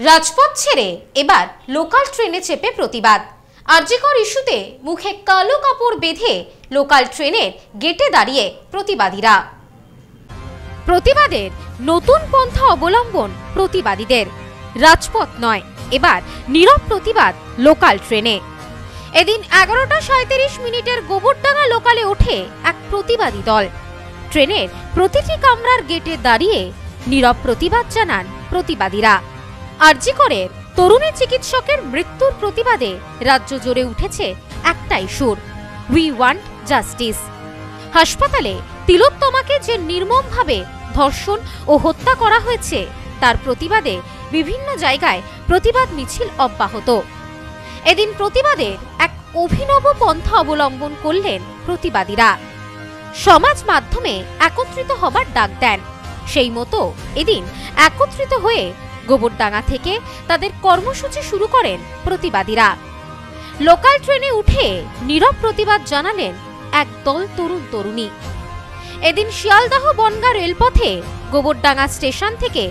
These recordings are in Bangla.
রাজপথ ছেড়ে এবার লোকাল ট্রেনে চেপে প্রতিবাদ। আরজিকর ইস্যুতে মুখে কালো কাপড় বেঁধে লোকাল ট্রেনের গেটে দাঁড়িয়ে প্রতিবাদীরা। প্রতিবাদের নতুন পন্থা অবলম্বন প্রতিবাদীদের। রাজপথ নয়, এবার নীরব প্রতিবাদ লোকাল ট্রেনে। এদিন এগারোটা সাঁত্রিশ মিনিটের গোবরডাঙ্গা লোকালে ওঠে এক প্রতিবাদী দল। ট্রেনের প্রতিটি কামরার গেটে দাঁড়িয়ে নীরব প্রতিবাদ জানান প্রতিবাদীরা। আরজিকরের তরুণী চিকিৎসকের মৃত্যুর প্রতিবাদে রাজ্য জুড়ে উঠেছে একটাই সুর উই ওয়ান্ট জাস্টিস হাসপাতালে তিলোত্তমাকে যে নির্মমভাবে ধর্ষণ ও হত্যা করা হয়েছে, তার প্রতিবাদে বিভিন্ন জায়গায় প্রতিবাদ মিছিল অব্যাহত। এদিন প্রতিবাদের এক অভিনব পন্থা অবলম্বন করলেন প্রতিবাদীরা। সমাজ মাধ্যমে একত্রিত হবার ডাক দেন। সেই মতো এদিন একত্রিত হয়ে গোবরডাঙ্গা থেকে তাদের কর্মসূচি শুরু করেন প্রতিবাদীরা। লোকাল ট্রেনে উঠে নীরব প্রতিবাদ জানালেন এক দল তরুণ তরুণী। এদিন শিয়ালদাহ বনগা রেলপথে গোবরডাঙ্গা স্টেশন থেকে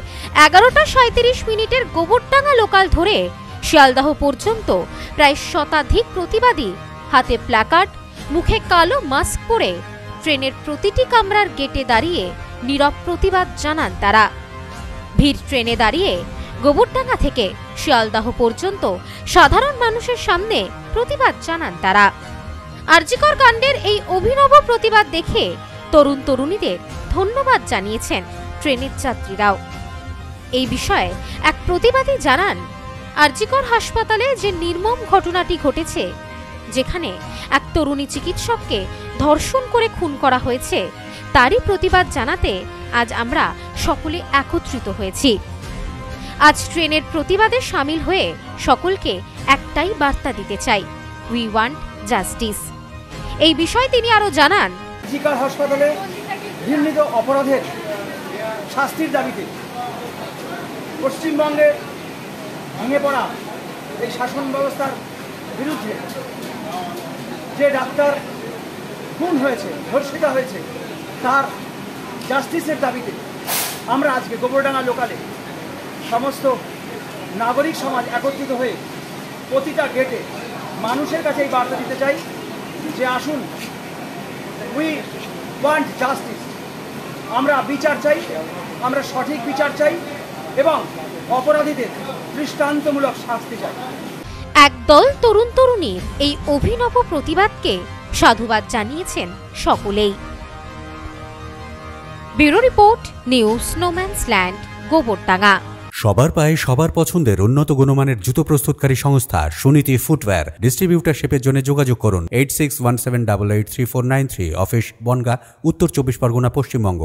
এগারোটা সাঁত্রিশ মিনিটের গোবরডাঙ্গা লোকাল ধরে শিয়ালদাহ পর্যন্ত প্রায় শতাধিক প্রতিবাদী হাতে প্ল্যাকার্ড, মুখে কালো মাস্ক পরে ট্রেনের প্রতিটি কামরার গেটে দাঁড়িয়ে নীরব প্রতিবাদ জানান তারা। ভিড় ট্রেনে দাঁড়িয়ে গোবরডাঙ্গা থেকে শিয়ালদাহ পর্যন্ত সাধারণ মানুষের সামনে প্রতিবাদ জানান তারা। আরজিকর কাণ্ডের এই অভিনব প্রতিবাদ দেখে তরুণ তরুণীদের ধন্যবাদ জানিয়েছেন ট্রেনের যাত্রীরাও। এই বিষয়ে এক প্রতিবাদী জানান, আরজিকর হাসপাতালে যে নির্মম ঘটনাটি ঘটেছে, যেখানে এক তরুণী চিকিৎসককে ধর্ষণ করে খুন করা হয়েছে, তারই প্রতিবাদ জানাতে আজ আমরা সকলে একত্রিত হয়েছি। আজ ট্রেনের প্রতিবাদে সামিল হয়ে সকলকে একটাই বার্তা দিতে চাই। উই ওয়ান্ট জাস্টিস এই বিষয়ে তিনি আরও জানান। জিকার হাসপাতালে অপরাধের শাস্তির দাবিতে পশ্চিমবঙ্গে ভেঙে পড়া এই শাসন ব্যবস্থার বিরুদ্ধে যে ডাক্তার খুন হয়েছে, ধর্ষিতা হয়েছে, তার জাস্টিসের দাবিতে আমরা আজকে গোবরডাঙ্গা লোকালে সমস্ত নাগরিক সমাজ একত্রিত হয়ে প্রতিটা গেটে মানুষের কাছে এই বার্তা দিতে চাই যে আসুন উই ওয়ান্ট জাস্টিস আমরা বিচার চাই, আমরা সঠিক বিচার চাই এবং অপরাধীদের দৃষ্টান্তমূলক শাস্তি চাই। একদল তরুণ তরুণীর এই অভিনব প্রতিবাদকে সাধুবাদ জানিয়েছেন সকলেই। Bureau report, news Snowman's Land, Gobardanga. সবার পায়ে সবার পছন্দের উন্নত গুণমানের জুতো প্রস্তুতকারী সংস্থা সুনীতি ফুটওয়্যার ডিস্ট্রিবিউটারশিপের জন্য যোগাযোগ করুন eight six one seven double eight three four nine three, office Bangaon, Uttar Chabbish Pargana, Paschimbanga.